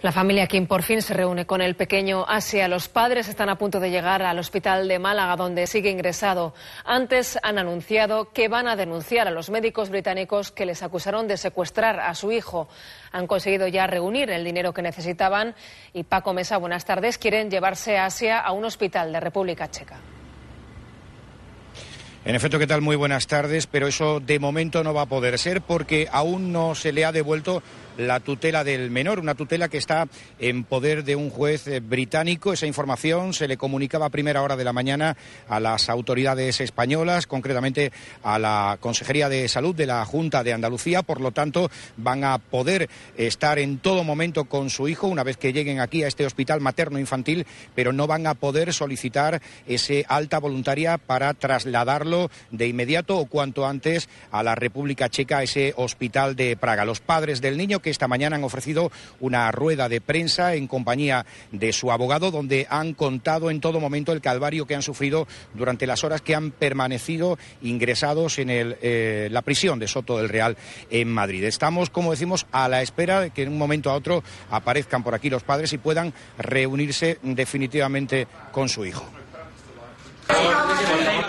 La familia Kim por fin se reúne con el pequeño Asia. Los padres están a punto de llegar al hospital de Málaga, donde sigue ingresado. Antes han anunciado que van a denunciar a los médicos británicos que les acusaron de secuestrar a su hijo. Han conseguido ya reunir el dinero que necesitaban y Paco Mesa, buenas tardes, quieren llevarse a Asia a un hospital de República Checa. En efecto, ¿qué tal? Muy buenas tardes, pero eso de momento no va a poder ser porque aún no se le ha devuelto la tutela del menor, una tutela que está en poder de un juez eh, británico. Esa información se le comunicaba a primera hora de la mañana a las autoridades españolas, concretamente a la Consejería de Salud de la Junta de Andalucía. Por lo tanto, van a poder estar en todo momento con su hijo una vez que lleguen aquí a este hospital materno infantil, pero no van a poder solicitar ese alta voluntaria para trasladarlo de inmediato o cuanto antes a la República Checa, a ese hospital de Praga. Los padres del niño que esta mañana han ofrecido una rueda de prensa en compañía de su abogado, donde han contado en todo momento el calvario que han sufrido durante las horas que han permanecido ingresados en eh, la prisión de Soto del Real en Madrid. Estamos, como decimos, a la espera de que en un momento a otro aparezcan por aquí los padres y puedan reunirse definitivamente con su hijo.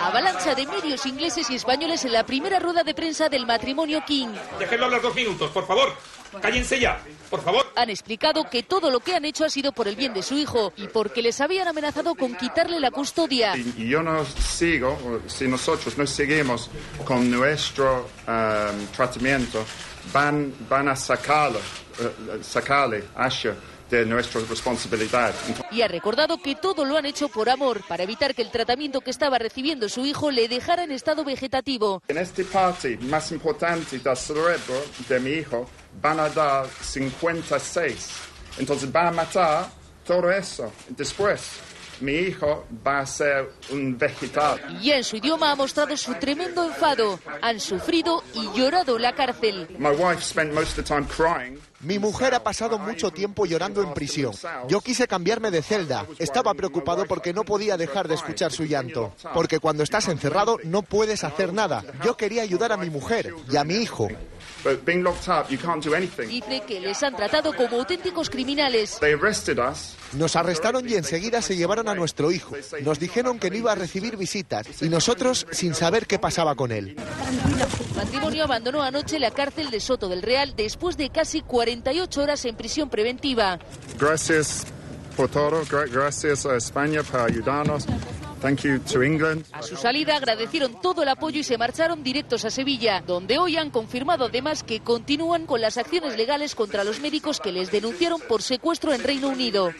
Avalancha de medios ingleses y españoles en la primera rueda de prensa del matrimonio King. Déjenlo hablar dos minutos, por favor. Cállense ya, por favor. Han explicado que todo lo que han hecho ha sido por el bien de su hijo y porque les habían amenazado con quitarle la custodia. Y yo no sigo, si nosotros no seguimos con nuestro um, tratamiento, van, van a sacarlo, uh, sacarle Asher de nuestra responsabilidad. Y ha recordado que todo lo han hecho por amor, para evitar que el tratamiento que estaba recibiendo su hijo le dejara en estado vegetativo. En esta parte más importante del cerebro de mi hijo van a dar 56. Entonces van a matar todo eso. Después mi hijo va a ser un vegetal. Y en su idioma ha mostrado su tremendo enfado. Han sufrido y llorado en la cárcel. Mi mujer ha pasado mucho tiempo llorando en prisión. Yo quise cambiarme de celda. Estaba preocupado porque no podía dejar de escuchar su llanto. Porque cuando estás encerrado no puedes hacer nada. Yo quería ayudar a mi mujer y a mi hijo. Dice que les han tratado como auténticos criminales. Nos arrestaron y enseguida se llevaron a nuestro hijo. Nos dijeron que no iba a recibir visitas y nosotros sin saber qué pasaba con él. El matrimonio abandonó anoche la cárcel de Soto del Real después de casi 48 horas en prisión preventiva. Gracias por todo. Gracias a España por ayudarnos. A su salida agradecieron todo el apoyo y se marcharon directos a Sevilla, donde hoy han confirmado además que continúan con las acciones legales contra los médicos que les denunciaron por secuestro en Reino Unido.